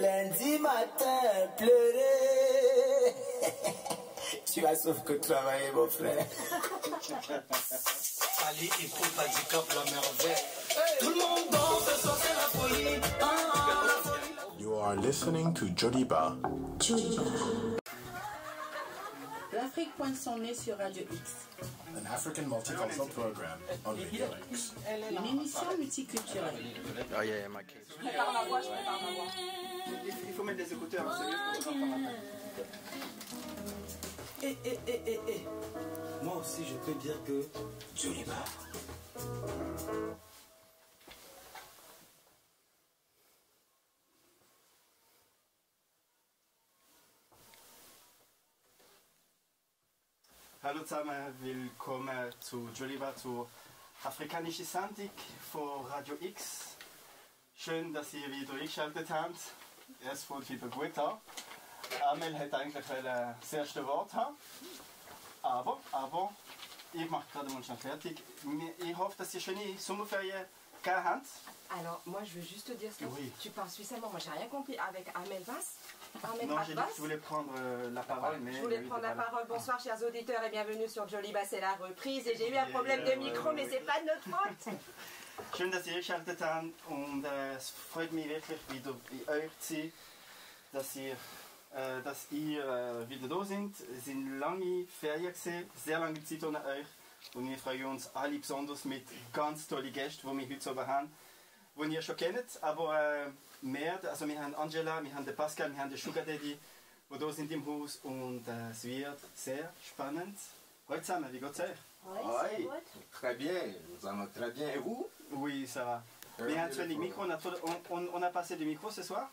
lundi matin, pleurer. tu vas sauf que travailler, mon frère. Ali écoute handicap la merveille. Tout le monde danse, ce c'est la folie. Ah, la folie. You are listening to Jodiba. L'Afrique pointe son nez sur Radio X, An African multicultural program on Radio X. une émission multiculturelle. Oh yeah, yeah, my case. Il faut mettre des écouteurs, hein, sérieux, pour entendre Eh, eh, eh, eh, eh. Moi aussi, je peux dire que Joliba. Hallo zusammen, willkommen zu Joliba, zur afrikanischen Sendung von Radio X. Schön, dass ihr wieder eingeschaltet habt. Es fühlt wieder gut an. Amel hat eigentlich das erste Wort haben. Aber, aber, ich mache gerade mal schnell fertig. Ich hoffe, dass ihr schöne Sommerferien gegeben habt. Alors, moi, je veux juste te dire ça. Oui. Tu parles suisse allemand. Moi, j'ai rien compris. Avec Amel Vass Non, j'ai dit que je voulais prendre euh, la parole, mais... Je voulais prendre la parole. Bonsoir, chers auditeurs, et bienvenue sur Joliba, c'est la reprise. Et j'ai eu un problème de micro, mais c'est pas de notre faute. Schön, dass ihr eingeschaltet habt und äh, es freut mich wirklich wieder bei euch zu sein, dass ihr, äh, dass ihr äh, wieder da seid. Es sind lange Ferien gewesen, sehr lange Zeit ohne euch und wir freuen uns alle besonders mit ganz tollen Gästen, die wir heute oben haben, die ihr schon kennt, aber äh, mehr, also wir haben Angela, wir haben den Pascal, wir haben den Sugar Daddy, die da sind im Haus und äh, es wird sehr spannend. Hallo zusammen, wie geht's euch? Oui, très bien, nous allons très bien. Et vous Oui, ça va. Euh, Mais un seul micro, on on, on- a passé du micro ce soir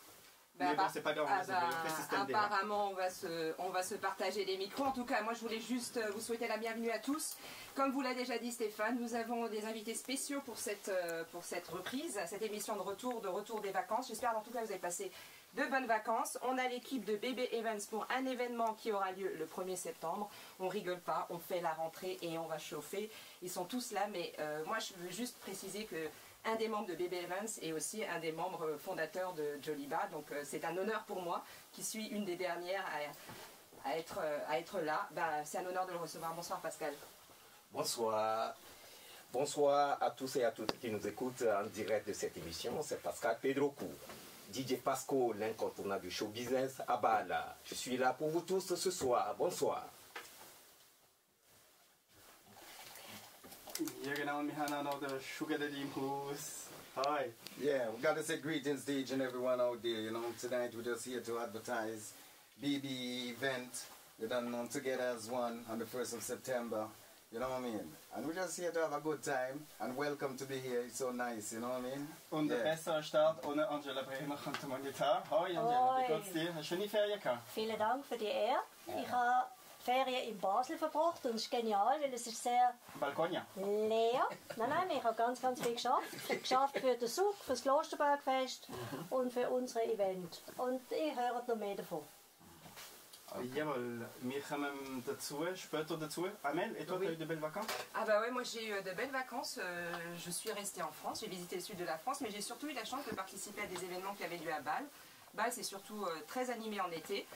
Bah, Mais bon, bah, c'est pas grave, ah bah, fait apparemment, on va, se, on va se partager les micros. En tout cas, moi, je voulais juste euh, vous souhaiter la bienvenue à tous. Comme vous l'a déjà dit Stéphane, nous avons des invités spéciaux pour cette, euh, pour cette reprise, cette émission de retour, de retour des vacances. J'espère en tout cas que vous avez passé de bonnes vacances. On a l'équipe de Bébé Evans pour un événement qui aura lieu le 1er septembre. On rigole pas, on fait la rentrée et on va chauffer. Ils sont tous là, mais euh, moi, je veux juste préciser que un des membres de Baby Evans et aussi un des membres fondateurs de Joliba. Donc euh, c'est un honneur pour moi, qui suis une des dernières à, euh, être là. Bah, c'est un honneur de le recevoir. Bonsoir Pascal. Bonsoir. Bonsoir à tous et à toutes qui nous écoutent en direct de cette émission. C'est Pascal Pedroco, DJ Pasco, l'incontournable du show business à Bala. Je suis là pour vous tous ce soir. Bonsoir. Ja genau, wir haben auch noch den Sugar Daddy im Haus. Hi. Yeah, we got to say greetings to each and everyone out there. You know, tonight we're just here to advertise BB event. We're done on together as one on the 1st of September. You know what I mean? And we're just here to have a good time and welcome to be here. It's so nice, you know what I mean? Und ein Yeah. besserer Start ohne Angela Bremer könnte man nicht haben. Hi Angela, wie Hoi. geht's dir? Hast du schöne Ferien gehabt? Vielen Dank für die Ehre. Ich habe Ferien in Basel verbracht und es ist genial, weil es ist sehr Balkonia. leer. Nein, nein, ich habe ganz, ganz viel geschafft. Geschafft für den Zug, für das Klosterbergfest und für unsere Event. Und ich höre noch mehr davon. Jawohl, wir kommen dazu, später dazu. Amel, et toi, Oui. tu as eu de belles vacances? Ah bah ouais, moi j'ai eu de belles vacances. Euh, je suis restée en France, j'ai visité le sud de la France, mais j'ai surtout eu la chance de participer à des événements qui avaient lieu à Bâle. Bâle, c'est surtout euh, très animé en été.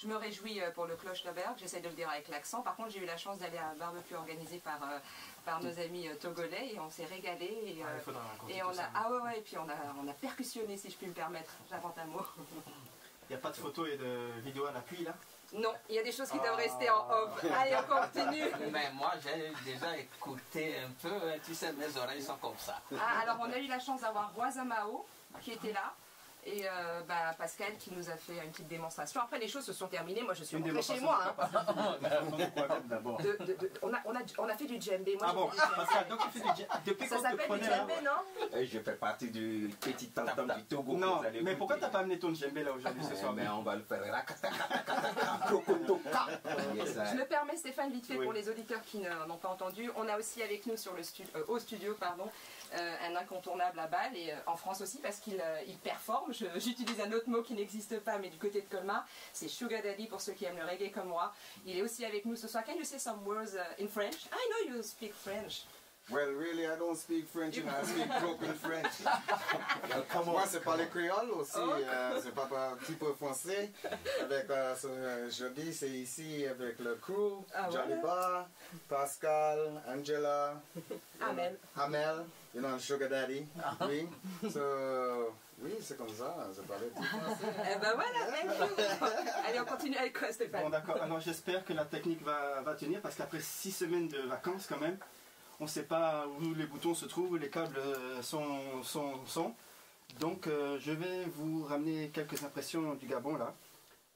Je me réjouis euh, pour le Klosterberg, j'essaie de le dire avec l'accent. Par contre, j'ai eu la chance d'aller à un barbecue organisé par, euh, par nos amis euh, togolais et on s'est régalé. Et, Ah, euh, il faudra raconter et tout on ça. a, ah ouais, ouais, et puis on a, on a percussionné, si je puis me permettre. J'invente un mot. Il n'y a pas de photos et de vidéos à l'appui là? Non, il y a des choses qui doivent rester en off. Allez, on continue. Mais moi, j'ai déjà écouté un peu, tu sais, mes oreilles sont comme ça. Ah, alors on a eu la chance d'avoir Roisa Mao qui était là. Et euh, bah, Pascal qui nous a fait une petite démonstration. Après les choses se sont terminées, moi je suis Une rentrée chez moi. hein. De- de- de- on, a, on, a, on a fait du djembé. Moi, Ah bon. Pascal, donc tu fais du djembé. Depuis Ça s'appelle du djembé, non? Et je fais partie du petit tam-tam du Togo. Non, vous allez mais pourquoi écouter. t'as pas amené ton djembé là aujourd'hui ce Eh, soir? Mais on va le faire. Je me permets Stéphane vite fait Oui. pour les auditeurs qui ne- n'ont pas entendu. On a aussi avec nous sur le stu- euh, au studio pardon, un incontournable à Bâle et euh, en France aussi parce qu'il euh, il performe. Je- J'utilise un autre mot qui n'existe pas mais du côté de Colmar. C'est Sugar Daddy pour ceux qui aiment le reggae comme moi. Il est aussi avec nous ce soir. Can you say some words uh, in French? I know you speak French. Well, really, I don't speak French, you know, I speak broken French. come on. Moi, c'est parler créole aussi, euh, c'est pas un petit peu français. Avec, euh, ce jeudi, c'est ici avec le crew, Ah, voilà. Bar, Pascal, Angela, Amel. Hamel, you know, Sugar Daddy, oui. So, oui, c'est comme ça, je parlais tout français. Eh ben voilà, thank you. Allez, on continue avec quoi, Stéphane? Bon, d'accord. Alors, j'espère que la technique va, va tenir parce qu'après six semaines de vacances, quand même, on ne sait pas où les boutons se trouvent, où les câbles euh, sont. sont, sont. Donc, euh, je vais vous ramener quelques impressions du Gabon là.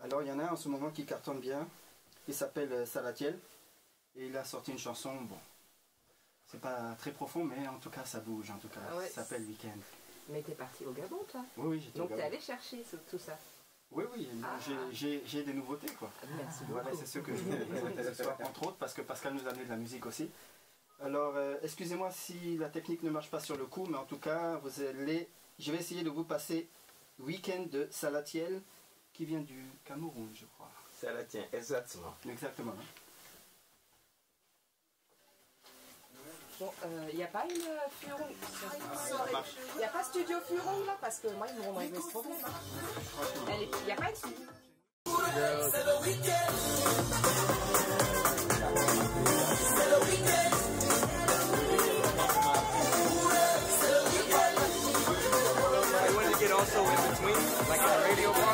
Alors, il y en a un en ce moment qui cartonne bien. Il s'appelle euh, Salatiel. Et il a sorti une chanson. Bon, c'est pas très profond, mais en tout cas, ça bouge. En tout cas, Ah ouais. ça s'appelle Weekend. Mais t'es parti au Gabon, toi Oui, oui, j'étais au Donc t'es Gabon. allé chercher ce- tout ça. Oui, oui, Ah. j'ai- des nouveautés quoi. Merci beaucoup. Voilà, c'est ce que je voulais présenter ce soir, entre autres, parce que Pascal nous a amené de la musique aussi. Alors, euh, excusez-moi si la technique ne marche pas sur le coup, mais en tout cas, vous allez, je vais essayer de vous passer Weekend de Salatiel, qui vient du Cameroun, je crois. Ça la tient, exactement. Exactement. hein. Bon, il n'y a pas une euh, Furon Il n'y a pas Studio Furon là Parce que moi, ils m'ont réglé ce problème. Il n'y a pas une studio. I wanted to get also in between, like a radio bar.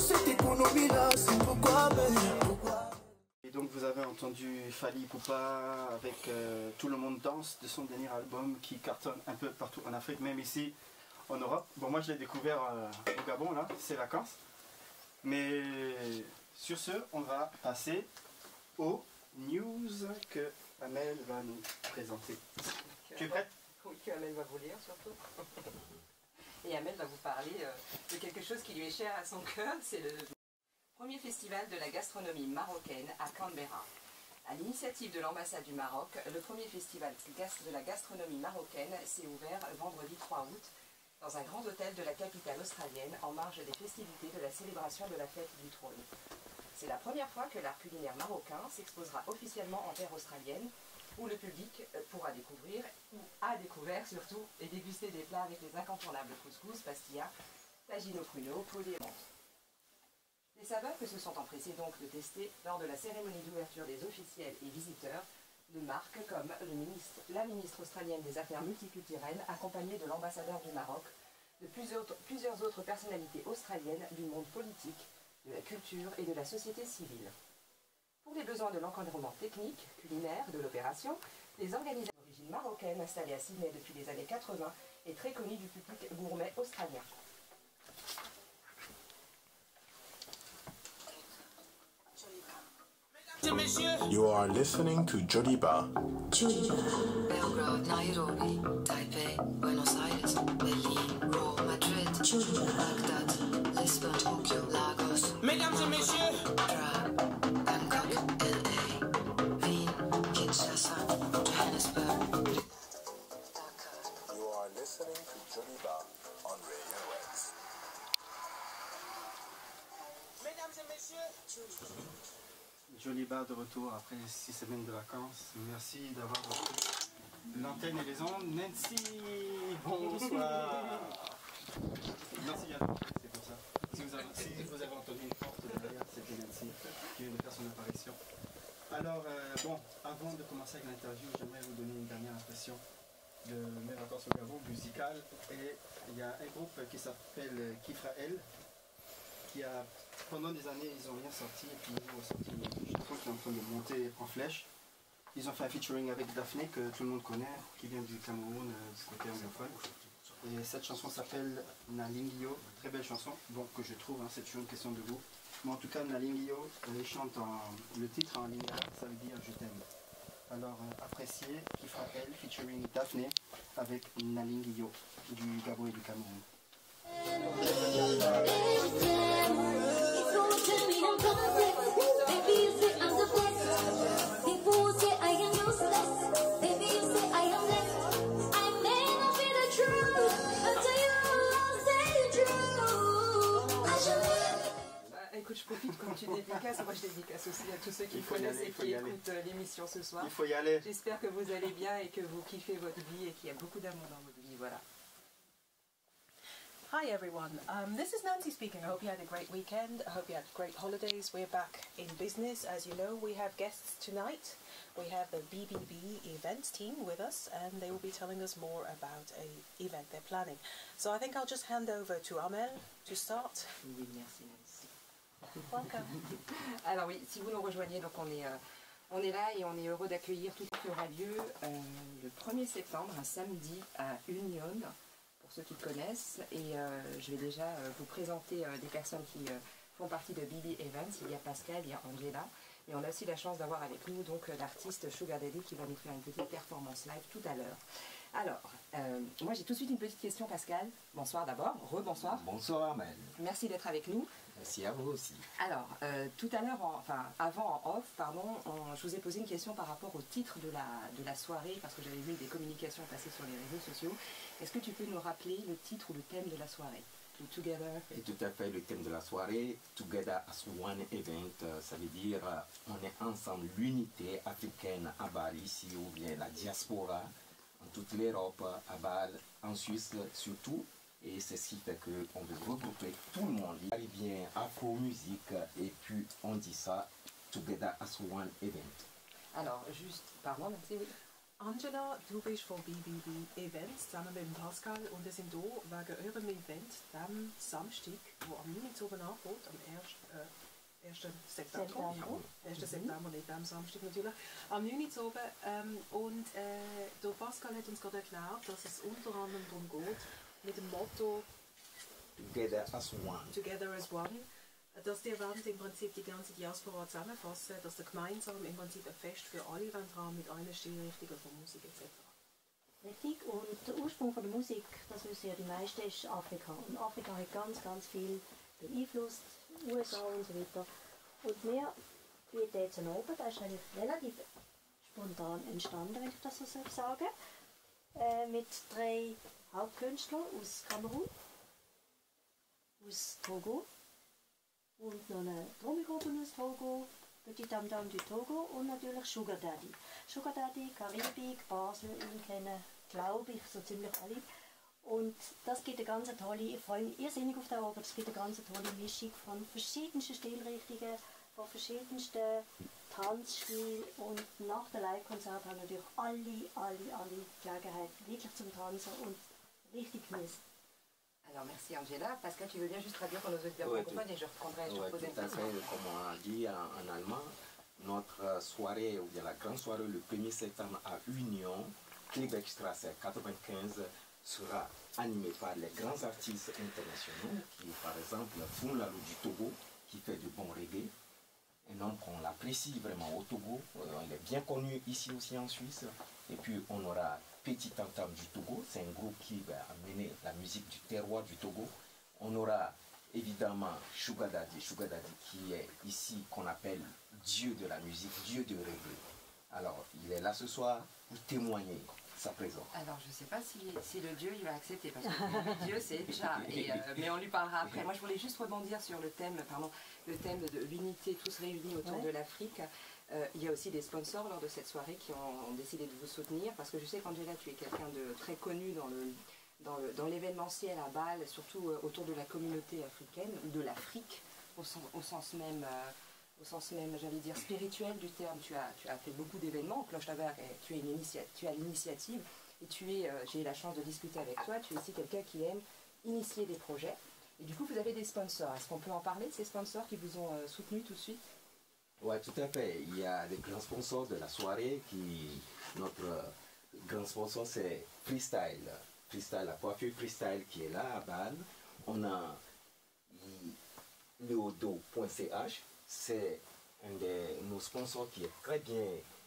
C'est pourquoi, pourquoi? Et donc, vous avez entendu Fali Poupa avec euh, Tout le monde danse de son dernier album qui cartonne un peu partout en Afrique, même ici en Europe. Bon, moi je l'ai découvert euh, au Gabon, là, c'est vacances. Mais sur ce, on va passer aux news que Amel va nous présenter. Tu es prête? Oui, que Amel va vous lire surtout. Et Amel va vous parler euh, de quelque chose qui lui est cher à son cœur, c'est le premier festival de la gastronomie marocaine à Canberra. À l'initiative de l'ambassade du Maroc, le premier festival de la gastronomie marocaine s'est ouvert vendredi 3 août dans un grand hôtel de la capitale australienne en marge des festivités de la célébration de la fête du trône. C'est la première fois que l'art culinaire marocain s'exposera officiellement en terre australienne, où le public euh, pourra découvrir, ou a découvert surtout, et déguster des plats avec les incontournables couscous, pastilla, tagine au pruneau, poule et menthe. Des saveurs que se sont empressés donc de tester lors de la cérémonie d'ouverture des officiels et visiteurs de marques comme la ministre australienne des Affaires multiculturelles, accompagnée de l'ambassadeur du Maroc, de plusieurs autres personnalités australiennes du monde politique, de la culture et de la société civile. Pour les besoins de l'encadrement technique, culinaire de l'opération, les organisateurs d'origine marocaine installés à Sydney depuis les années 80 et très connus du public gourmet australien. You are listening to Jodiba. Belgrade, Nairobi, Taipei, Buenos Aires, Berlin, Rome, Madrid, Baghdad, Lisbon, Tokyo, Jolie barre de retour après six semaines de vacances. Merci d'avoir l'antenne et les ondes. Nancy, bonsoir. Merci Yann, c'est pour ça. Si vous avez, vous entendu une porte derrière, c'était Nancy qui vient de faire son apparition. Alors, euh, bon, avant de commencer avec l'interview, j'aimerais vous donner une dernière impression de mes vacances au Gabon musicales. Et il y a un groupe qui s'appelle Kifrael qui a pendant des années ils ont rien sorti et puis ils ont sorti je trouve qu'ils sont en train de monter en flèche. Ils ont fait un featuring avec Daphné que tout le monde connaît, qui vient du Cameroun, euh, du côté anglophone. Et cette chanson s'appelle Nalingio, très belle chanson, bon que je trouve, hein, c'est toujours une question de goût. Mais en tout cas Nalingio, elle chante en, le titre en lingala, ça veut dire je t'aime. alors euh, appréciée qui fera elle featuring Daphné avec Naline Guillot du Gabon et du Cameroun. Bah, écoute, je profite quand tu dédicaces. Moi, je dédicace aussi à tous ceux qui connaissent aller, et qui écoutent euh, l'émission ce soir. Il faut y aller. J'espère que vous allez bien et que vous kiffez votre vie et qu'il y a beaucoup d'amour dans votre vie. Voilà. Hi everyone, um, this is Nancy speaking. I hope you had a great weekend. I hope you had great holidays. We're back in business. As you know, we have guests tonight. We have the BBB events team with us and they will be telling us more about a event they're planning. So I think I'll just hand over to Amel to start. Oui, merci Nancy. Welcome. Alors oui, si vous nous rejoignez, donc on est, euh, on est là et on est heureux d'accueillir tout ce qui aura lieu euh, le 1er septembre, un samedi à Union, pour ceux qui le connaissent. Et euh, je vais déjà euh, vous présenter euh, des personnes qui font partie de BB Events. Il y a Pascal, il y a Angela. Et on a aussi la chance d'avoir avec nous donc l'artiste Sugar Daddy qui va nous faire une petite performance live tout à l'heure. Alors, euh, moi j'ai tout de suite une petite question Pascal. Bonsoir d'abord, rebonsoir. Bonsoir Amel. Merci d'être avec nous. Merci à vous aussi. Alors, euh, tout à l'heure, en- enfin avant en off, pardon, on- je vous ai posé une question par rapport au titre de la, de la soirée, parce que j'avais vu des communications passer sur les réseaux sociaux. Est-ce que tu peux nous rappeler le titre ou le thème de la soirée? Le Together Et tout à fait le thème de la soirée, Together as One Event, euh, ça veut dire euh, on est ensemble, l'unité africaine à Bâle ici, ou bien la diaspora en toute l'Europe, à Bâle, en Suisse surtout. Et c'est ce qui fait qu'on veut regrouper tout le monde. Il vient afro-musique et puis on dit ça, Together as One Event. Alors, juste, pardon, merci, oui. Angela, du bist von BBB Events zusammen mit Pascal und wir sind hier wegen eurem Event, dem Samstag, wo am 9. oben anfängt, am 1. Äh, 1. September. September. 1. September, nicht am Samstag natürlich. Am 9. oben. Ähm, und äh, der Pascal hat uns gerade erklärt, dass es unter anderem darum geht, mit dem Motto Together as One. Together as One, dass die Event im Prinzip die ganze Diaspora zusammenfassen, dass ihr gemeinsam im Prinzip ein Fest für alle haben mit einer Stilrichtung von Musik etc. Richtig. Und der Ursprung von der Musik, das wissen ja die meisten, ist Afrika. Und Afrika hat ganz, ganz viel beeinflusst, USA und so weiter. Und wir bieten jetzt einen Abend, der ist eigentlich relativ spontan entstanden, wenn ich das so sagen äh, mit drei Hauptkünstlern aus Kamerun, aus Togo und noch eine Trommel-Gruppe aus Togo, Petit Dam Dam du Togo und natürlich Sugar Daddy. Sugar Daddy, Karibik, Basel, ihn kennen, glaube ich, so ziemlich alle. Und das gibt eine ganz tolle, ich freue mich irrsinnig auf den Abend, es gibt eine ganz tolle Mischung von verschiedensten Stilrichtungen, von verschiedensten Tanzstilen und nach dem Live-Konzert haben natürlich alle, alle, alle Gelegenheit wirklich zum Tanzen und richtig genießen. Alors, merci Angela. Pascal, tu veux bien juste traduire pour nos auditeurs francophones et je reprendrai, je une tout à fait, comme on dit en, en allemand, notre euh, soirée, ou bien la grande soirée le 1er septembre à Union, Québec-Strasse 95, sera animée par les grands artistes internationaux, qui par exemple Fun Lalo du Togo, qui fait du bon reggae, un homme qu'on l'apprécie vraiment au Togo, euh, il est bien connu ici aussi en Suisse, et puis on aura Petit Tantam du Togo, c'est un groupe qui va amener la musique du terroir du Togo, on aura évidemment Sugar Daddy qui est ici qu'on appelle Dieu de la musique, Dieu de reggae. Alors, il est là ce soir pour témoigner sa présence. Alors, je ne sais pas si, si le Dieu il va accepter, parce que Dieu c'est déjà, et, euh, mais on lui parlera après. Moi, je voulais juste rebondir sur le thème, pardon, le thème de l'unité, tous réunis autour Ouais. de l'Afrique. Euh, il y a aussi des sponsors lors de cette soirée qui ont, décidé de vous soutenir, parce que je sais qu'Angela, tu es quelqu'un de très connu dans le dans l'événementiel à Bâle, surtout euh, autour de la communauté africaine, de l'Afrique, au, sens- au sens même, euh, au sens même, j'allais dire, spirituel du terme. Tu as, fait beaucoup d'événements, Cloche Tabac, et tu, tu as l'initiative, et tu es, j'ai eu la chance de discuter avec toi, tu es aussi quelqu'un qui aime initier des projets. Et du coup, vous avez des sponsors. Est-ce qu'on peut en parler de ces sponsors qui vous ont soutenu tout de suite? Oui, tout à fait. Il y a des grands sponsors de la soirée qui. Notre grand sponsor, c'est Freestyle. Freestyle, la coiffure Freestyle qui est là à Bâle. On a leodo.ch, c'est un de nos sponsors qui est très bien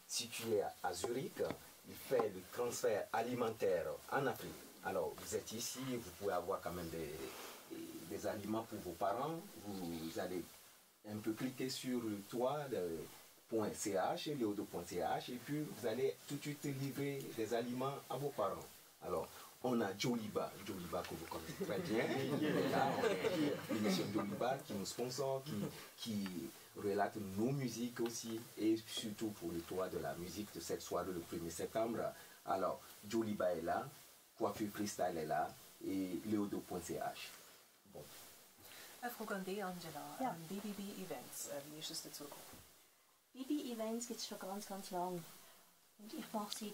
situé à- à Zurich. Il fait le transfert alimentaire en Afrique. Alors, vous êtes ici, vous pouvez avoir quand même des, des aliments pour vos parents. Vous allez un peu cliquer sur le toit .ch, léodo.ch, et puis vous allez tout de suite livrer des aliments à vos parents. Alors, on a Joliba, Joliba que vous connaissez très bien. Là, on a l'émission Joliba qui nous sponsor, qui, qui relate nos musiques aussi, et surtout pour le toit de la musique de cette soirée le 1er septembre. Alors, Joliba est là, Coiffure Freestyle est là, et léodo.ch. Äh, Frau Gandhi, Angela, Ja. ähm, BBB Events, äh, wie ist es dazu gekommen? BB-Events gibt es schon ganz, ganz lang. Und ich mache seit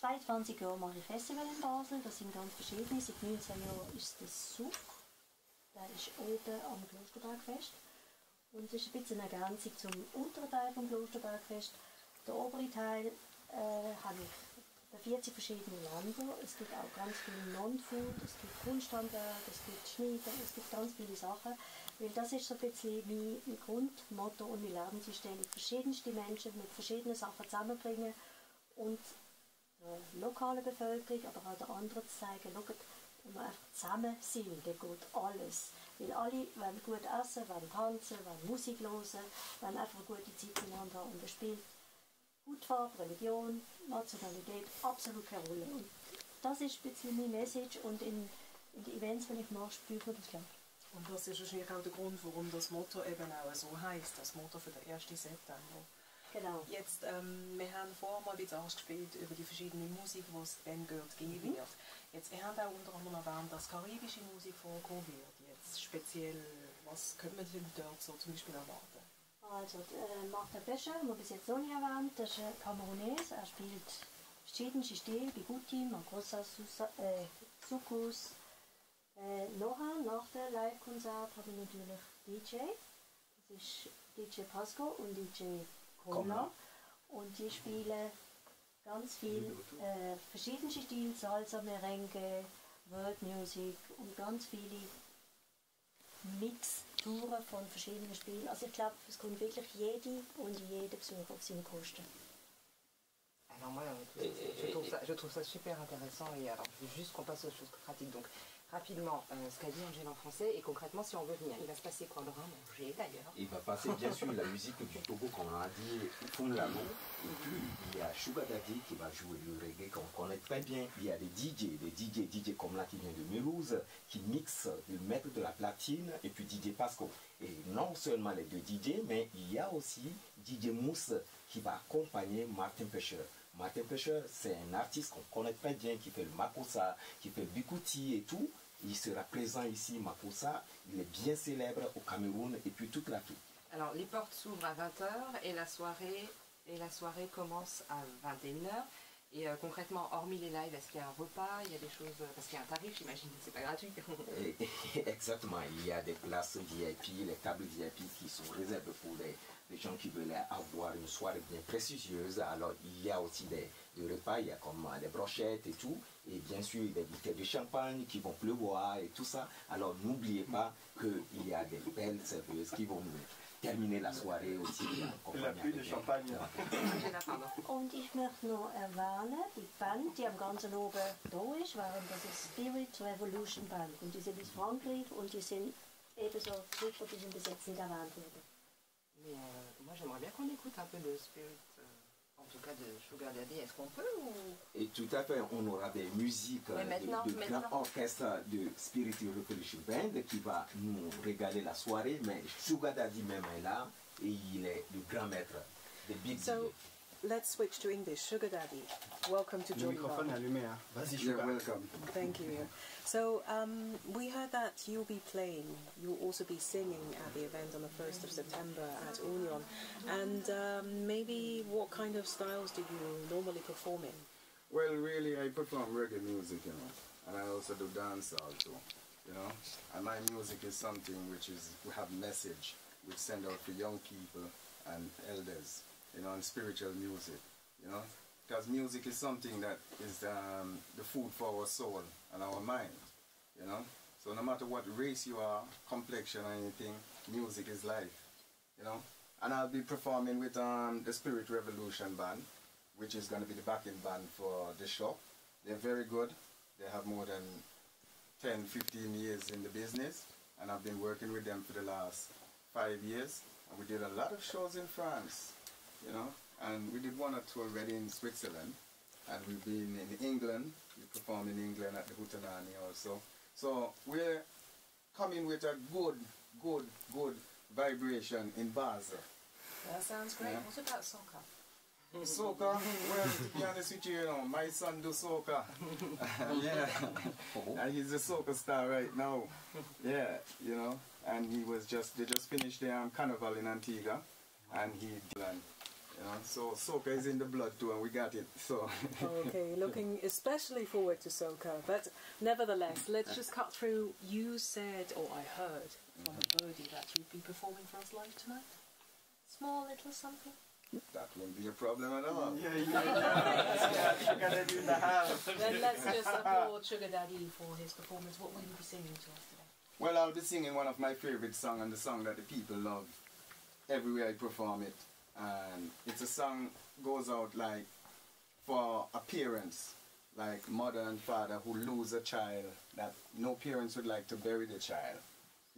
22 Jahren mache ich Festival in Basel. Das sind ganz verschiedene. Seit 19 Jahren ist das Such. Der ist oben am Klosterbergfest. Und es ist ein bisschen eine Ergänzung zum unteren Teil vom Klosterbergfest. Der obere Teil äh, habe ich 40 verschiedenen Ländern. Es gibt auch ganz viel Non-Food, es gibt Kunsthandwerk, es gibt Schneiden, es gibt ganz viele Sachen. Weil das ist so ein bisschen mein, mein Grundmotto und meine Lebenseinstellung. Verschiedenste Menschen mit verschiedenen Sachen zusammenbringen und der lokalen Bevölkerung, aber auch der anderen zu zeigen, schaut, wenn wir einfach zusammen sind, dann geht alles. Weil alle wollen gut essen, wollen tanzen, wollen Musik hören, wollen einfach eine gute Zeit miteinander haben. Und das spielt Hautfarbe, Religion, Nationalität absolut keine Rolle. Und das ist ein bisschen meine Message und in, in den Events, die ich mache, spürt man das gleich. Und das ist wahrscheinlich auch der Grund, warum das Motto eben auch so heißt, das Motto für den 1. September. Genau. Jetzt, ähm, wir haben vorher mal wieder gespielt über die verschiedene Musik, die es dann gehört geben wird. Jetzt, ihr habt auch unter anderem erwähnt, dass karibische Musik vorkommen wird. Jetzt speziell, was können wir denn dort so zum Beispiel erwarten? Also, äh, Martin Pescher, wir bis jetzt noch nicht erwähnt, das ist ein Kamerunese. Er spielt verschiedenste Stile, Biguti, Susa- äh, Sukus. Äh, nachher, nach dem Live-Konzert, habe ich natürlich DJ. Das ist DJ Pasco und DJ. Komla. Und die spielen ganz viel äh, verschiedenste Stile, Salsa, Merengue, World Music und ganz viele Mixturen von verschiedenen Spielen. Also ich glaube, es kommt wirklich jede und jeder Besucher auf seine Kosten. Alors moi, euh, je trouve, ça, je trouve ça super intéressant et alors je veux juste qu'on passe aux choses pratiques. Donc rapidement, euh, ce qu'a dit Angèle en français et concrètement si on veut venir, il va se passer quoi On aura manger d'ailleurs. Il va passer bien sûr la musique du Togo, comme on a dit, Funlamo. Et puis il y a Sugar Daddy qui va jouer le reggae qu'on connaît très bien. Il y a des DJ, des DJ, DJ comme là qui vient de Mulhouse, qui mixent le maître de la platine et puis DJ Pasco. Et non seulement les deux DJ, mais il y a aussi DJ Mousse qui va accompagner Martin Pescher. Martin Pescher, c'est un artiste qu'on connaît très bien, qui fait le makossa, qui fait bikuti et tout. Il sera présent ici, Makossa. Il est bien célèbre au Cameroun et puis toute l'Afrique. Alors les portes s'ouvrent à 20h et la soirée et la soirée commence à 21h. Et euh, concrètement, hormis les lives, est-ce qu'il y a un repas? Il y a des choses parce qu'il y a un tarif, j'imagine, c'est pas gratuit. Exactement, il y a des places VIP, les tables VIP qui sont réservées pour les, les gens qui veulent avoir une soirée bien prestigieuse. Alors il y a aussi des, des repas, il y a comme euh, des brochettes et tout, et bien sûr des bouteilles de champagne qui vont pleuvoir et tout ça. Alors n'oubliez pas qu'il y a des belles serveuses qui vont terminer la soirée aussi. La pluie de champagne. Und ich möchte noch erwähnen, die Band, die am ganzen oben da ist, während das ist Spirit Revolution Band. Und die sind aus Frankreich und die sind ebenso super, die sind bis jetzt nicht erwähnt worden. Mais euh, moi j'aimerais bien qu'on écoute un peu de Spirit, euh, en tout cas de Sugar Daddy. Est-ce qu'on peut ou... Et tout à fait, on aura des musiques Mais euh, maintenant, de, de maintenant. grand orchestre de Spirit Revolution Band qui va nous régaler la soirée, mais Sugar Daddy même est là et il est le grand maître des Big So, let's switch to English. Sugar Daddy, welcome to Le John microphone est allumé. Hein. Vas-y, You're Sugar. welcome. Thank you. So um, we heard that you'll be playing, you'll also be singing at the event on the 1st of September at Union. And um, maybe what kind of styles do you normally perform in? Well, really, I perform reggae music, you know, and I also do dance also, you know. And my music is something which is we have message, which send out to young people and elders, you know, and spiritual music, you know. Because music is something that is um, the food for our soul and our mind, you know. So no matter what race you are, complexion or anything, music is life, you know. And I'll be performing with um, the Spirit Revolution Band, which is going to be the backing band for the show. They're very good. They have more than 10, 15 years in the business, and I've been working with them for the last five years. And we did a lot of shows in France, you know, and we did one or two already in Switzerland, and we've been in England. We performed in England at the Hutanani also. So we're coming with a good, good, good vibration in Basel. That sounds great. Yeah. What about soccer? Soca, well, to be honest with you, you know, my son do soca. yeah. and he's a soca star right now. Yeah, you know. And he was just, they just finished their um, carnival in Antigua. And he did, and, you know, so soca is in the blood too, and we got it. So. okay, looking especially forward to soca. But nevertheless, let's just cut through. You said, or I heard from a mm-hmm. birdie, that you'd be performing for us live tonight. Small little something. That won't be a problem at all. Yeah, yeah, yeah. You gotta do the house. Then let's just applaud Sugar Daddy for his performance. What will you be singing to us today? Well, I'll be singing one of my favorite songs and the song that the people love everywhere I perform it. And it's a song goes out like for a parents, like mother and father who lose a child that no parents would like to bury the child,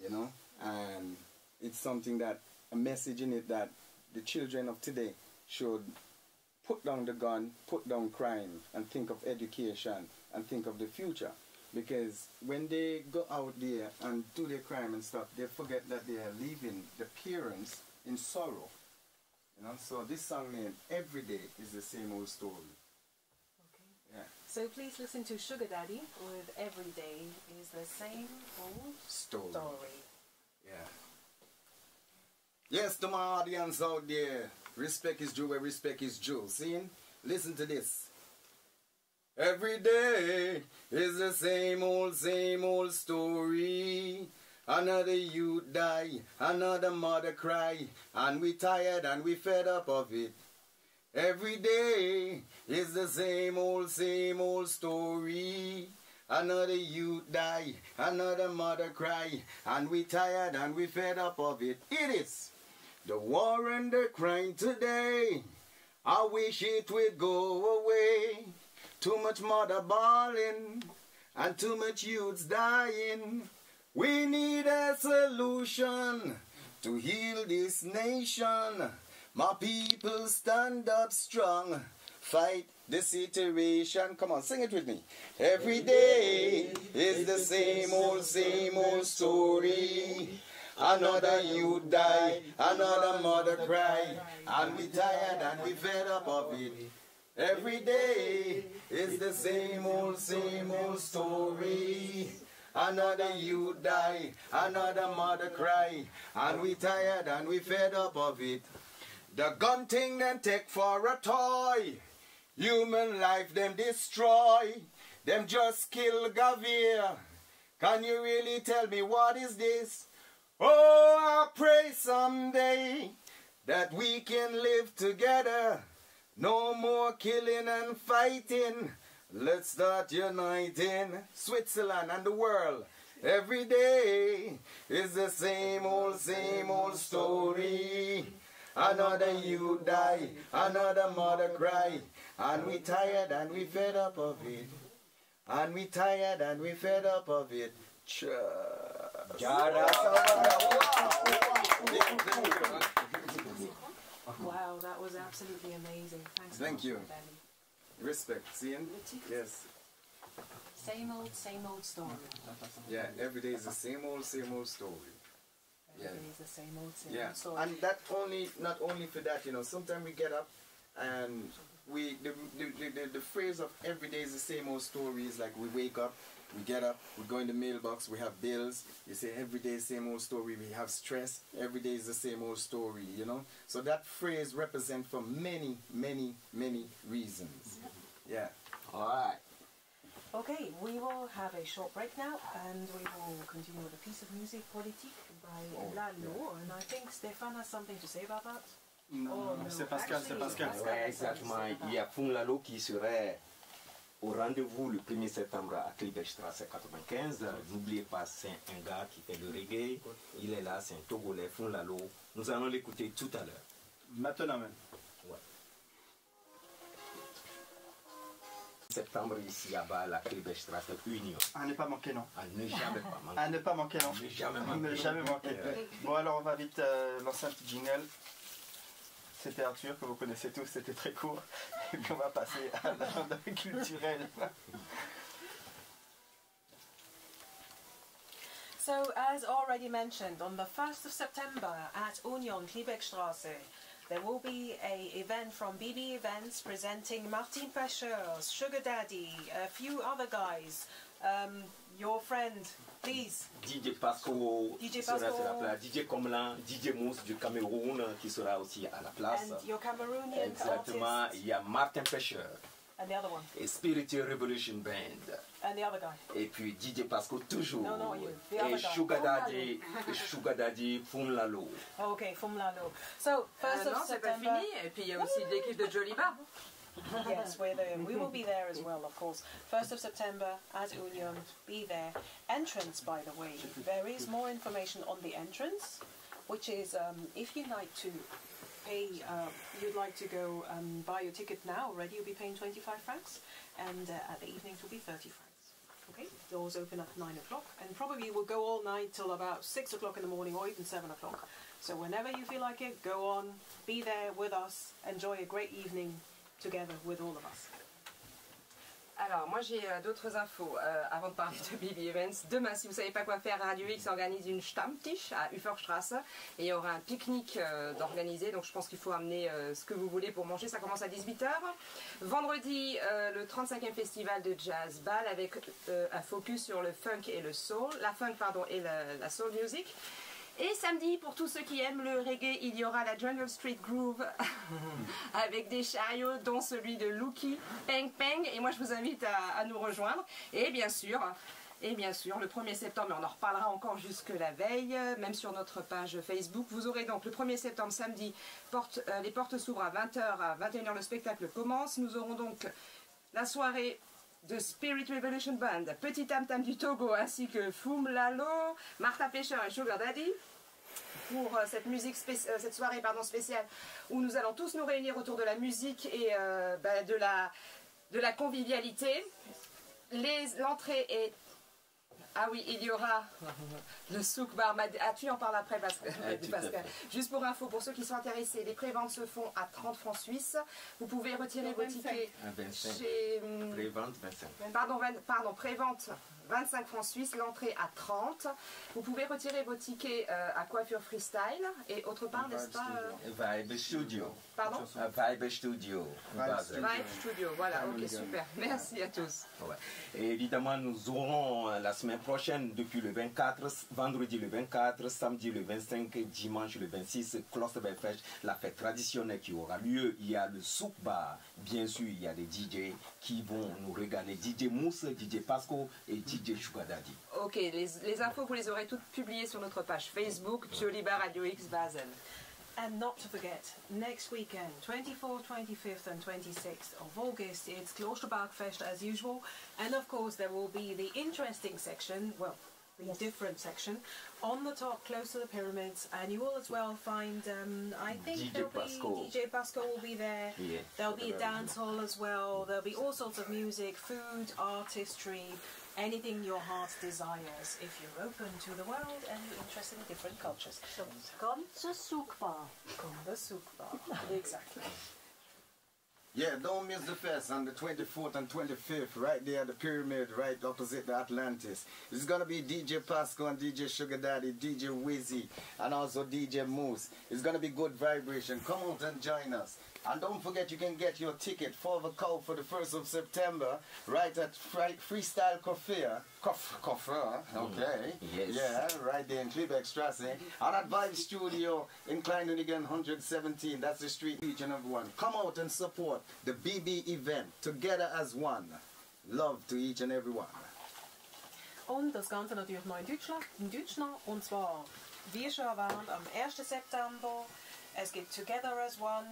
you know. And it's something that a message in it that the children of today should put down the gun, put down crime, and think of education and think of the future. Because when they go out there and do their crime and stuff, they forget that they are leaving the parents in sorrow. You know, so this song name Every Day is the same old story. Okay. Yeah. So please listen to Sugar Daddy with Every Day is the same old Story. story. Yeah. Yes, to my audience out there, respect is due where respect is due. See? Listen to this. Every day is the same old, same old story. Another youth die, another mother cry, and we tired and we fed up of it. Every day is the same old, same old story. Another youth die, another mother cry, and we tired and we fed up of it. It is the war and the crime today. I wish it would go away. Too much mother bawling and too much youths dying. We need a solution to heal this nation. My people stand up strong, fight the situation. Come on, sing it with me. Every day is the same old, same old story. Another youth die, another mother cry, and we tired and we fed up of it. Every day is the same old, same old story. Another you die, another mother cry, and we tired and we fed up of it. The gun thing them take for a toy. Human life them destroy. Them just kill Gavir. Can you really tell me what is this? Oh, I pray someday that we can live together. No more killing and fighting. Let's start uniting Switzerland and the world. Every day is the same old, same old story. Another you die, another mother cry, and we tired and we fed up of it. And we tired and we fed up of it. Cheers. Wow, that was absolutely amazing. Thanks. so Thank much, you. Respect, seeing? Yes. Same old, same old story. Yeah, every day is the same old, same old story. Yeah. Every day is the same old, same Yeah, old story. and that only not only for that, you know. Sometimes we get up and we the, the, the, the, the phrase of every day is the same old story is like we wake up, we get up, we go in the mailbox, we have bills. You say every day is the same old story. We have stress. Every day is the same old story. You know. So that phrase represents for many, many, many reasons. Yeah. All right. Okay, we will have a short break now and we will continue with a piece of music, Politique, by Oh, Lalo. And I think Stéphane has something to say about that. Non, Oh, no. c'est Pascal, c'est Pascal. Ouais, exactement. Il y a Fung Lalo qui serait au rendez-vous le 1er septembre à Kliberstrasse 95. N'oubliez pas, c'est un gars qui fait le reggae. Il est là, c'est un Togolais, Funlalo. Nous allons l'écouter tout à l'heure. Maintenant même. Septembre ici à bas, la Kliberstrasse Union. À ne pas manquer, non. À ne jamais pas manquer. À ne pas manquer, non. Ne jamais À manquer. Ne jamais manquer. Bon, alors on va vite euh, lancer un petit jingle. C'était Arthur, que vous connaissez tous, c'était très court. Et puis on va passer à l'agenda culturel. So, as already mentioned, on the 1st of September at Union Kliebeckstraße, there will be a event from BB Events presenting Martin Pechers, Sugar Daddy, a few other guys. Um, your friend, please. DJ Pasco DJ sera Pasco. sur la place, DJ Comlan, DJ Mousse du Cameroun qui sera aussi à la place. And your Cameroonian Exactement, artist. il y a Martin Pescher And the other one. et Spiritual Revolution Band. And the other guy. Et puis DJ Pasco toujours. No, no, you. The other Et guy. Sugar Daddy, Sugar Daddy Funlalo. Okay, from Lalo. So, 1st Euh, of non, c'est pas fini. Et puis il y a aussi l'équipe de Joliba. yes, we're there. We will be there as well, of course. 1st of September at Union, be there. Entrance, by the way, there is more information on the entrance, which is um, if you'd like to pay, uh, you'd like to go um, buy your ticket now already, you'll be paying 25 francs, and uh, at the evening it will be 30 francs. Okay, doors open at 9 o'clock, and probably will go all night till about 6 o'clock in the morning or even 7 o'clock. So whenever you feel like it, go on, be there with us, enjoy a great evening together with all of us. Alors, moi j'ai euh, d'autres infos euh, avant de parler de BB Events. Demain, si vous ne savez pas quoi faire, Radio X organise une Stammtisch à Uferstrasse et il y aura un pique-nique euh, d'organiser. Donc, je pense qu'il faut amener ce que vous voulez pour manger. Ça commence à 18h. Vendredi, le 35e festival de Jazz Ball avec un focus sur le funk et le soul. La funk, pardon, et la soul music. Et samedi, pour tous ceux qui aiment le reggae, il y aura la Jungle Street Groove avec des chariots, dont celui de Lucky, Peng Peng. Et moi, je vous invite à, à nous rejoindre. Et bien sûr, et bien sûr, le 1er septembre, on en reparlera encore jusque la veille, même sur notre page Facebook. Vous aurez donc le 1er septembre, samedi, porte- euh, les portes s'ouvrent à 20h, à 21h, le spectacle commence. Nous aurons donc la soirée de Spirit Revolution Band, Petit Tam Tam du Togo, ainsi que Foum Lalo, Martha Pêcheur et Sugar Daddy pour euh, euh, cette soirée pardon, spéciale où nous allons tous nous réunir autour de la musique et euh, bah, de, la, de la convivialité. L'entrée est ah oui, il y aura le souk bar. Ah, tu en parles après que, Ah, juste pour info, pour ceux qui sont intéressés, les préventes se font à 30 francs suisses. Vous pouvez retirer vos tickets 25. chez hum, Prévente 25. Pardon, pardon prévente 25 francs suisses, l'entrée à 30. Vous pouvez retirer vos tickets euh, à Coiffure Freestyle et autre part, n'est-ce pas euh, Vibe Studio. Pardon Vibe Studio. Vibe Studio, voilà, ok, super. Merci à tous. Ouais. Et évidemment, nous aurons euh, la semaine prochaine, depuis le 24, s- vendredi le 24, samedi le 25, dimanche le 26, Klosterbergfest, la fête traditionnelle qui aura lieu. Il y a le souk bar, bien sûr, il y a des DJ qui vont nous régaler. DJ Mousse, DJ Pasco et DJ Sugar Daddy. Ok, les, les infos, vous les aurez toutes publiées sur notre page Facebook, Joliba Radio X Basel. And not to forget, next weekend, 24th, 25th, and 26th of August, it's Klosterbergfest as usual. And of course, there will be the interesting section, well, the different section, on the top, close to the pyramids. And you will as well find, um, I think DJ there'll Pasco. be DJ Pasco will be there. Yeah. There'll be a dance hall as well. There'll be all sorts of music, food, artistry, anything your heart desires if you're open to the world and you're interested in different cultures. So, ganze Soekbar. the souk bar. Exactly. Yeah, don't miss the fest on the 24th and 25th, right there at the pyramid, right opposite the Atlantis. It's gonna be DJ Pasco and DJ Sugar Daddy, DJ Wizzy, and also DJ Moose. It's gonna be good vibration. Come out and join us. And don't forget you can get your ticket for the call for the 1st of September, right at Fri- Freestyle Coffee. Coff- Coffee, okay. Mm, yes. Yeah, right there in Klebeckstrasse. And at Vibe Studio in Kleinunigen 117. That's the street each and every one. Come out and support the BB event together as one. Love to each and every one. Und das Ganze natürlich noch in Deutschland, in Deutschland und zwar, wie schon erwähnt, am 1. September. Es gibt Together as One,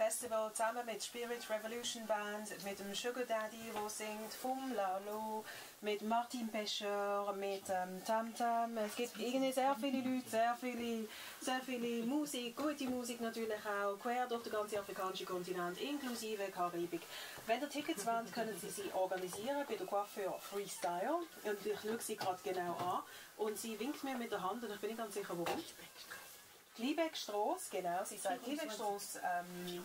Festival zusammen mit Spirit Revolution Band, mit dem Sugar Daddy, der singt, vom Lalo, mit Martin Pescher, mit ähm, Tam Tam. Es gibt irgendwie sehr viele Leute, sehr viele, sehr viele Musik, gute Musik natürlich auch, quer durch den ganzen afrikanischen Kontinent, inklusive Karibik. Wenn ihr Tickets wollt, können Sie sie organisieren bei der Coiffeur Freestyle. Und ich schaue sie gerade genau an. Und sie winkt mir mit der Hand und ich bin nicht ganz sicher, warum. Liebeckstrasse, genau, sie sagt Liebeckstrasse, ähm,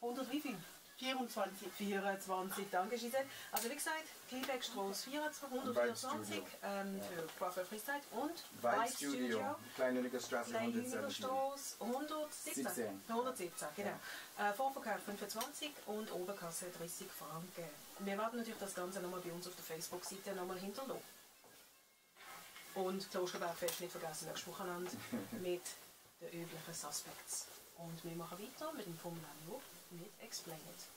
100 wie viel? 24. 24, danke Giselle. Also wie gesagt, Liebeckstrasse 24, 124 ähm, für Coiffeur Freestyle und Vibe Studio, Kleinlünigerstraße Kleinlüniger 117. Straße 117. 17. 117, genau. Äh, Vorverkauf 25 und Oberkasse 30 Franken. Wir werden natürlich das Ganze nochmal bei uns auf der Facebook-Seite nochmal hinterlassen. Und Klosterbergfest nicht vergessen, nächstes Wochenende mit den üblichen Suspects. Und wir machen weiter mit dem Formel mit Explain It.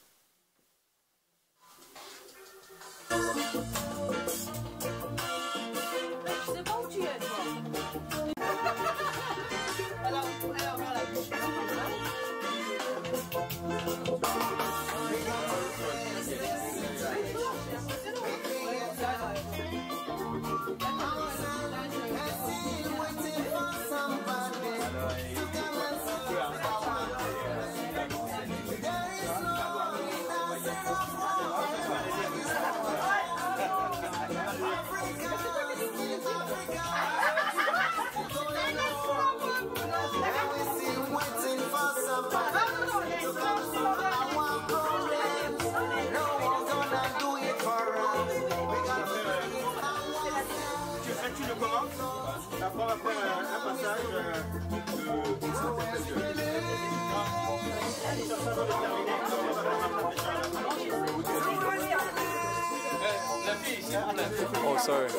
Oh, sorry.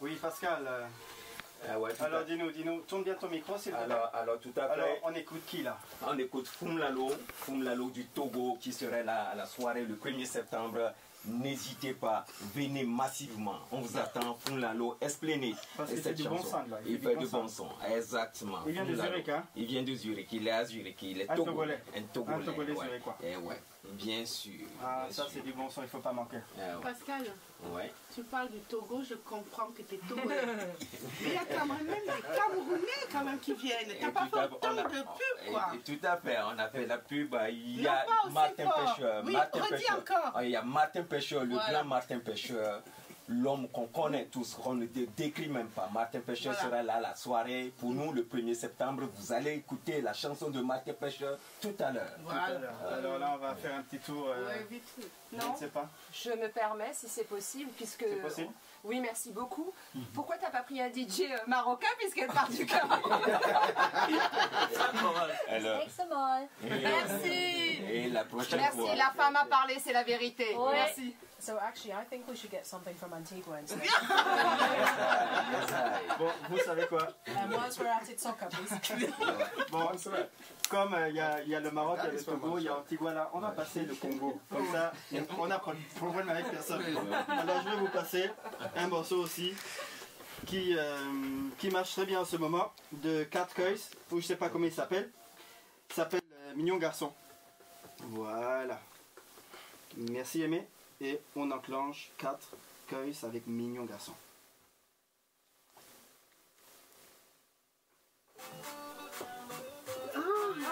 Oui, Pascal. Ah ouais, tout à- alors dis-nous, dis-nous, tourne bien ton micro s'il te plaît. Alors, tout à fait. Alors, on écoute qui là On écoute Fumlalo, Fumlalo du Togo qui serait là à la soirée le 1er septembre. N'hésitez pas, venez massivement. On vous attend, Fumlalo, Esplanade. Parce Et fait cette du bon son, là. Il fait du bon son, exactement. Il vient de. Zurich, hein Il vient de Zurich, il est à Zurich, il est Un Togo- Togolais. Un Togolais. Un Togolais ouais. zurichois. Eh ouais, bien sûr. Ah, bien ça c'est du bon son, il faut pas manquer. Ah ouais. Pascal, Ouais. tu parles du Togo, je comprends que tu es togolais. Mais il y a quand même des Camerounais quand même qui viennent. T'as pas fait autant a- de pub, quoi. et- et tout à fait, on a fait la pub. Il y a Martin. Pêcheur. Oui, Martin redis Pêcheur. encore. Ah, Il y a Martin Pêcheur, le Voilà. grand Martin Pêcheur. L'homme qu'on connaît tous, qu'on ne dé- décrit même pas. Martin Pêcheur Voilà. sera là la soirée. Pour nous, le 1er septembre, vous allez écouter la chanson de Martin Pêcheur tout à l'heure. Tout à l'heure. Alors là, on va faire un petit tour. euh, Ouais, vite. Je Non. ne sais pas. Je me permets, si c'est possible, puisque... C'est possible Oui, merci beaucoup. Pourquoi t'as pas pris un DJ euh, marocain puisqu'elle part du Cameroun Merci et la prochaine Merci, fois. la femme a parlé, c'est la vérité. Ouais. Merci. So actually, I think we should get something from Antigua instead. Bon, vous savez quoi? And once we're at it, soccer, please. Bon, comme euh, il y, a- il y a le Maroc, il y a le Togo, il y a Antigua là, on va passer le Congo. Comme ça, on n'a pas de problème avec personne. Alors je vais vous passer un morceau aussi qui, euh, qui marche très bien en ce moment, de Cat Coys, ou je sais pas comment il s'appelle. Il s'appelle euh, Mignon Garçon. Voilà. Merci Aimé. Et on enclenche 4 Coys avec Mignon Garçon. Ah,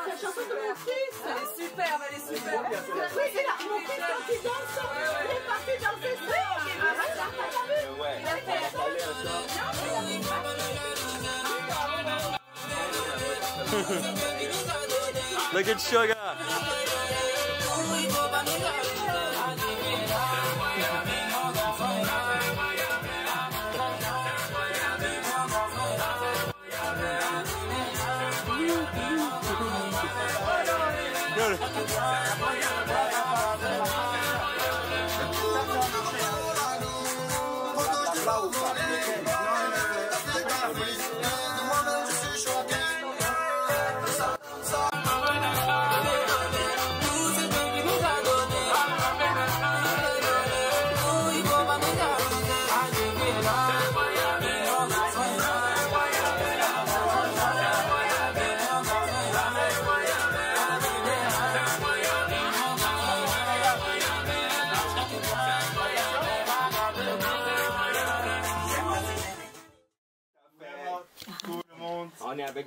c'est la chanson de mon fils. Elle est superbe, elle est superbe. Oui, c'est là, mon fils quand il danse, il est parti danser ça. Ouais. Il a fait Look at Sugar.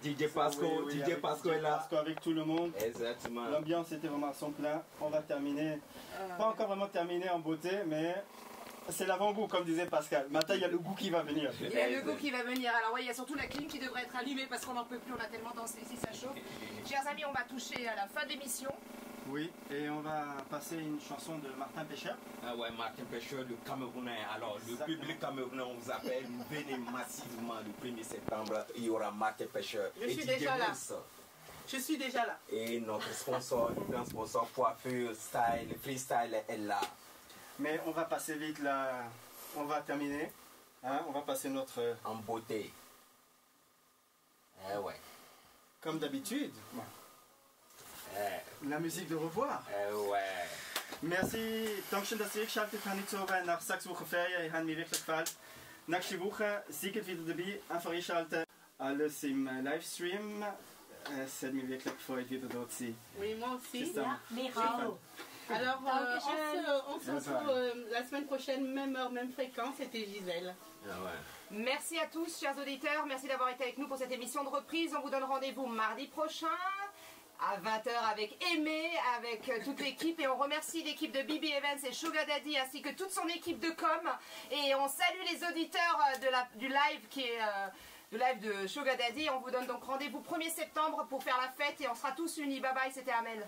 DJ Pasco. Oui, oui, DJ avec Pasco est là. Pasco avec tout le monde. Exactement. L'ambiance était vraiment à son plein. On va terminer, Euh. pas encore vraiment terminé en beauté, mais c'est l'avant-goût, comme disait Pascal. Maintenant, il y a le goût qui va venir. Il y a le goût qui va venir. Alors oui, il y a surtout la clim qui devrait être allumée parce qu'on n'en peut plus, on a tellement dansé ici, ça chauffe. Chers amis, on va toucher à la fin de l'émission. Oui, et on va passer une chanson de Martin Pêcheur. Ah ouais, Martin Pêcheur, le Camerounais. Alors, le public camerounais, on vous appelle, venez massivement le 1er septembre. Il y aura Martin Pêcheur. Je et suis DJ déjà là. Je suis déjà là. Et notre sponsor, le grand sponsor Coiffure, Style, Freestyle est là. Mais on va passer vite là. On va terminer. Hein, on va passer notre. En beauté. Eh ouais. Comme d'habitude. Eh, La musique de revoir. eh ouais. Merci. Dankeschön, dass ihr eingeschaltet habt heute Abend. Nach sechs Wochen Ferien haben mir wirklich gefällt. Nächste Woche seid ihr wieder dabei. Einfach einschalten. Alles im äh, Livestream. Es hat mich wirklich gefreut, wieder dort zu sein. Oui, moi aussi. Ja. Alors, euh, on se, on se retrouve euh, la semaine prochaine, même heure, même fréquence. C'était Gisèle. Ah ouais. Merci à tous, chers auditeurs. Merci d'avoir été avec nous pour cette émission de reprise. On vous donne rendez-vous mardi prochain à 20h avec Aimé, avec euh, toute l'équipe. Et on remercie l'équipe de Bibi Evans et Sugar Daddy ainsi que toute son équipe de com. Et on salue les auditeurs euh, de la, du live qui est... euh, live de Sugar Daddy. On vous donne donc rendez-vous 1er septembre pour faire la fête et on sera tous unis. Bye bye, c'était Amel.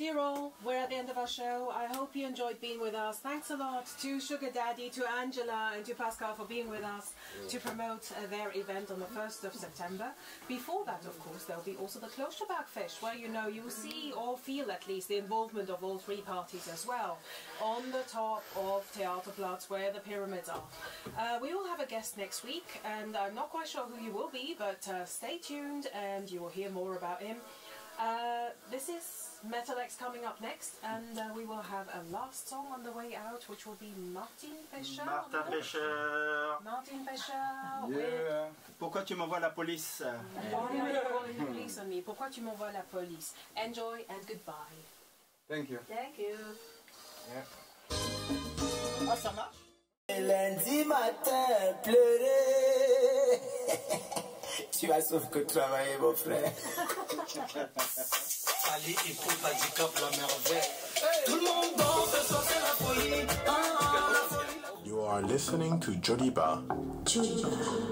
Dear all, we're at the end of our show. I hope you enjoyed being with us. Thanks a lot to Sugar Daddy, to Angela, and to Pascal for being with us to promote uh, their event on the 1st of September. Before that, of course, there'll be also the Klosterberg Fish, where you know you see or feel at least the involvement of all three parties as well. On the top of Theaterplatz, where the pyramids are. Uh, we will have a guest next week, and I'm not quite sure who you will be, but uh, stay tuned and you will hear more about him. Uh, this is Metal X coming up next, and uh, we will have a last song on the way out, which will be Martin Pescher. Martin Pêcheur. Martin Pescher. Yeah. Pourquoi tu m'envoies la police Why are you calling the police on me? Pourquoi tu m'envoies la police? Enjoy and goodbye. Thank you. Thank you. Ah, ça marche Lundi matin, pleurer. Tu vas sauf que travailler, mon frère. Allez, écoute, pas du cap, la merveille. Tout le monde danse, ce soir c'est la folie. Ah, la folie. You are listening to Jodiba. Jodiba.